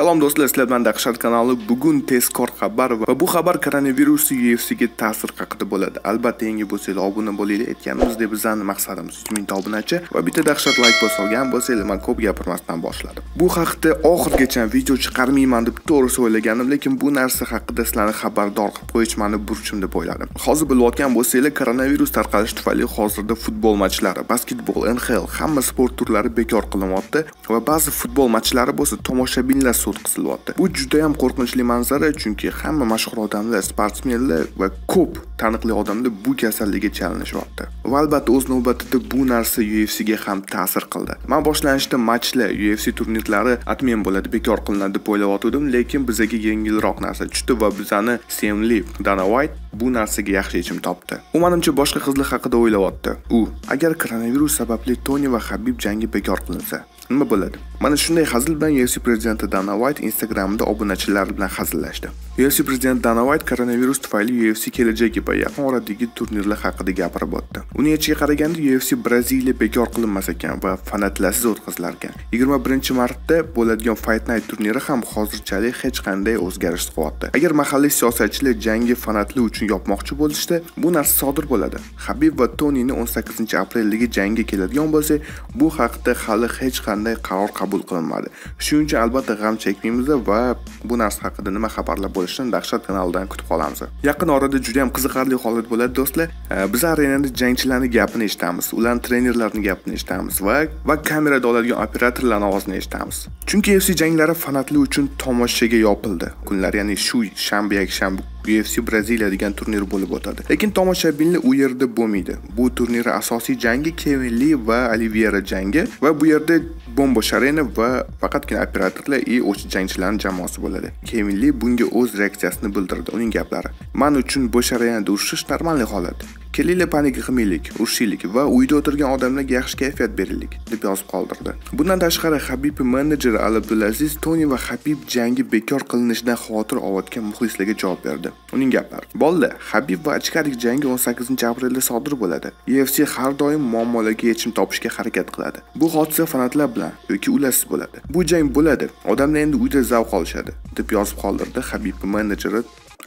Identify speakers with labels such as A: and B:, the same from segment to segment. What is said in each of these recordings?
A: Salom do'stlar, sizlar bilan Dahshat kanali. Bugun tezkor xabar va bu xabar koronavirus UFCga ta'sir haqida bo'ladi. Albatta, yangi bo'lsanglar obuna bo'linglar. Aytganimizdek, bizning maqsadimiz 3000 obunachi va bitta Dahshat like bosolgan bo'lsanglar, men ko'p gapirmasdan boshladim. Bu haqda oxirgacha video chiqarmayman deb to'g'ri o'ylaganim, lekin bu narsa haqida sizlarni xabardor qilib qo'yish meni burchim deb o'yladim. Hozir bilayotgan bo'lsanglar, koronavirus tarqalishi tufayli hozirda futbol matchlari, basketbol, NHL hamma sport turlari bekor qilinmoqda va ba'zi futbol matchlari bo'lsa tomoshabinlar o'tkazilyapti bu juda ham qo'rqinchli manzara chunki hamma mashhur odamlar sportsmenlar va ko'p taniqli odamlar bu kasallikka chalinishyapti va albatta o'z navbatida bu narsa UFCga ham ta'sir qildi. Man boshlanishda matchlar UFC turnirlari atmen bo'ladi bekor qilinadi deb o'ylayotgandim lekin bizga yengilroq narsa tushdi va bizani semli Dana White bu narsaga yaxshi yechim topdi. U manimcha boshqa qizlar haqida o'ylayapti u agar koronavirus sababli Toni va Habib jangi bekor qilinsa nima bo'ladi? Mana shunday hazil bilan UFC prezidenti Dana White Instagramda obunachilar bilan hazillashdi. UFC prezidenti Dana White koronavirus tufayli UFC kelajagi va yaqin oradagi turnirlar haqida gapirib o'tdi. Uning aytishiga qaraganda UFC Braziliya bekor qilinmas ekan va fanatlarsiz o'tkazilar ekan 21 martda bo'ladigan Fight Night turniri ham hozirchalik hech qanday o'zgarish qolyapti agar mahalliy siyosatchilar jangi fanatlar uchun yopmoqchi bo'lishsa bu narsa sodir bo'ladi. Habib va Tonini 18 apreldagi jangga keladigan bo'lsa bu haqda hali hech qanday qaror qabul qilinmadi. Shuning uchun albatta g'am chekmaymiz va bu narsa haqida nima xabarlar bo'lishini dahshat kanalidan kutib qolamiz yaqin orada juda ham qiziqarli holat bo'ladi do'stlar e, biz arenada jangchilarni gapini eshitamiz ularni trenerlarini gapini eshitamiz va va kamerada oladigan operatorlarni ovozini eshitamiz chunki UFC janglari fanatlar uchun tomoshaga yopildi kunlar ya'ni shu shanba yakshanba UFC Braziliya degan turnir bo'lib o'tadi. Lekin tomoshabinlar u yerda bo'lmaydi. Bu turnir asosiy jangi Kevin Lee va Oliveira jangi va bu yerda Bombo Sharena va faqatgina operatorlar и o'sha jangchilarning jamoasi bo'ladi. Kevin Li bunga o'z reaksiyasini bildirdi. Uning gaplari: "Men uchun Bosharenada urushish normal holat. Kelinglar panika qilmaylik urushaylik va uyda o'tirgan odamlarga yaxshi kayfiyat beraylik deb yozib qoldirdi. Bundan tashqari habib menejeri al abdulaziz toni va habib jangi bekor qilinishidan xavotir olayotgan muxlislarga javob berdi. Uning gaplari bolalar habib va ichkarik jangi 18 aprelda sodir bo'ladi. Ufc har doim muammolarga yechim topishga harakat qiladi. Bu hodisa fanatlar bilan yoki ularsiz bo'ladi. Bu jang bo'ladi. Odamlar endi uyda zavq olishadi deb yozib qoldirdi habib menejeri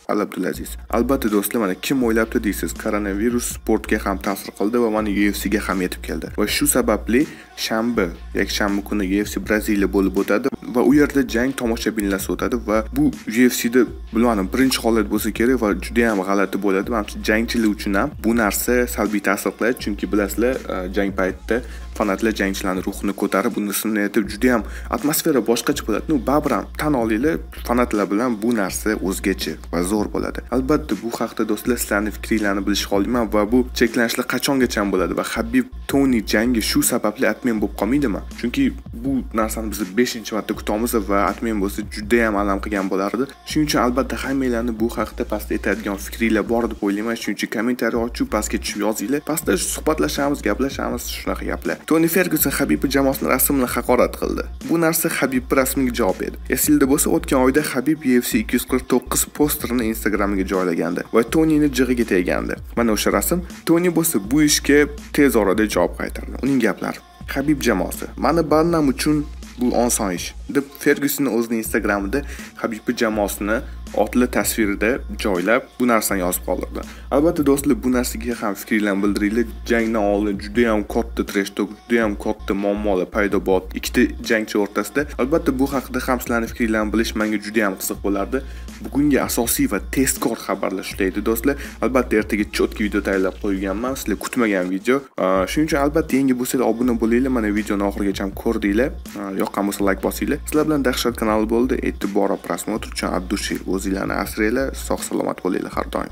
A: al abdulaziz albatta do'stlar mana kim o'ylabdi deysiz koronavirus sportga ham ta'sir qildi va mana ufcga ham yetib keldi. Va shu sababli shanba yakshanba kuni ufc braziliya bo'lib o'tadi va u yerda jang tomoshabinlarsiz o'tadi va bu ufcda bilmadim birinchi holat bo'lsa kerak va juda ham g'alati bo'ladi. Manimcha jangchilar uchun ham bu narsa salbiy ta'sir qiladi chunki bilasizlar jang paytida fanatlar jangchilarni ruhini ko'tarib uni aytib juda ham atmosfera boshqacha bo'ladi. Ну baribir ham tan olinglar fanatlar bilan bu narsa o'zgacha va zo'r bo'ladi. Albatta bu haqda do'stlar sizlarni fikringlarni bilishni xohlayman va bu cheklanishlar qachongacha bo'ladi va habib toni jangi shu sababli atmen bo'lib qolmaydimi? Chunki bu narsani biz beshinchi marta kutamiz va atmen bo'lsa juda ham alam qilgan bo'lardi. Shuning uchun albatta hammanglarni bu haqda pastda aytadigan fikringlar bor deb o'ylayman. Shuning uchun kommentariy ochib pastga tushib yozinglar. Pastda suhbatlashamiz gaplashamiz shunaqa gaplar. Toni fergyuson habibni jamoasini rasm bilan haqorat qildi. Bu narsa habib rasmiga javob edi esingizda bo'lsa o'tgan oyda habib ufc 249 posterini instagramiga joylagandi va tonini jig'iga tegandi. Mana o'sha rasm toni bo'lsa bu ishga tez orada javob qaytardi. Uning gaplari habib jamoasi mani bannam uchun bu oson ish deb fergyuson o'zining instagramida habibni jamoasini otli tasvirida joylab bu narsani yozib qoldirdi. Albatta do'stlar bu narsaga ham fikringlarni bildiringlar. Jangdan oldin juda ham katta treshtok juda ham katta muammolar paydo bo'ldi. Ikkita jangchi o'rtasida albatta bu haqida ham sizlarni fikringlarni bilish menga juda ham qiziq bo'lardi. Bugungi asosiy va tezkor xabarlar shular edi do'stlar. Albatta ertaga cho'tki video tayyorlab qo'yganman sizlar kutmagan video. Shuning uchun albatta yangi bo'lsanglar obuna bo'linglar mana videoni oxirigacha ko'rdinglar. Yoqqan bo'lsa layk bosinglar. Sizlar bilan dahshat kanali bo'ldi. E'tibor va prosmotr uchun от души o'zinglarni asranglar sog' salomat bo'linglar har doim.